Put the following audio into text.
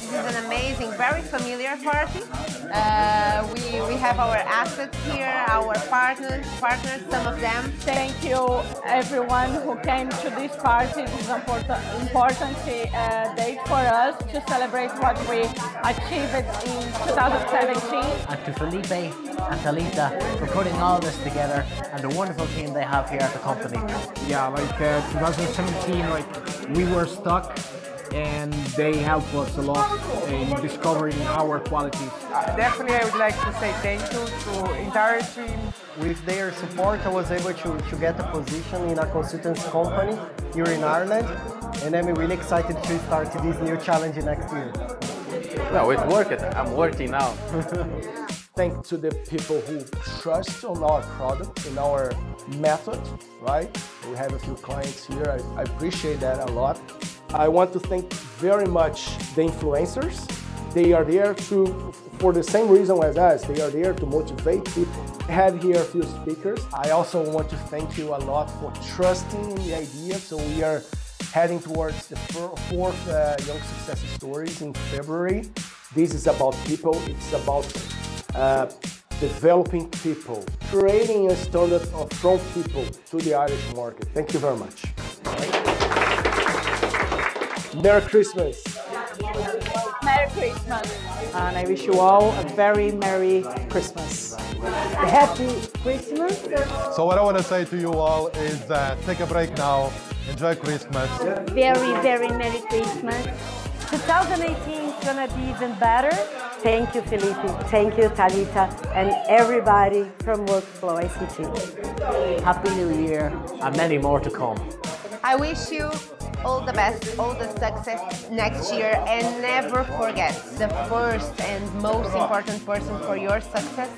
This is an amazing, very familiar party. Uh, have our assets here, our partners, partners, some of them. Thank you everyone who came to this party. This is an important, important uh, date for us to celebrate what we achieved in 2017. And to Felipe and Talita for putting all this together and the wonderful team they have here at the company. Yeah, like uh, 2017, like we were stuck and they helped us a lot in discovering our qualities. Uh, definitely, I would like to say thank you to entire team. With their support, I was able to, to get a position in a consultancy company here in Ireland, and I'm really excited to start this new challenge next year. No, it worked. I'm working now. Thanks to the people who trust on our product and our method, right? We have a few clients here. I, I appreciate that a lot. I want to thank very much the influencers. They are there to, for the same reason as us, they are there to motivate people. I have here a few speakers. I also want to thank you a lot for trusting in the idea. So we are heading towards the fourth uh, Young Success Stories in February. This is about people, it's about uh, developing people, creating a standard of strong people to the Irish market. Thank you very much. Merry Christmas. Merry Christmas. And I wish you all a very Merry Christmas. Happy Christmas. So what I want to say to you all is uh, take a break now, enjoy Christmas. Very, very Merry Christmas. 2018 is gonna be even better. Thank you, Felipe. Thank you, Talita, and everybody from Workflow ICT. Happy New Year and many more to come. I wish you all the best, all the success next year, and never forget the first and most important person for your success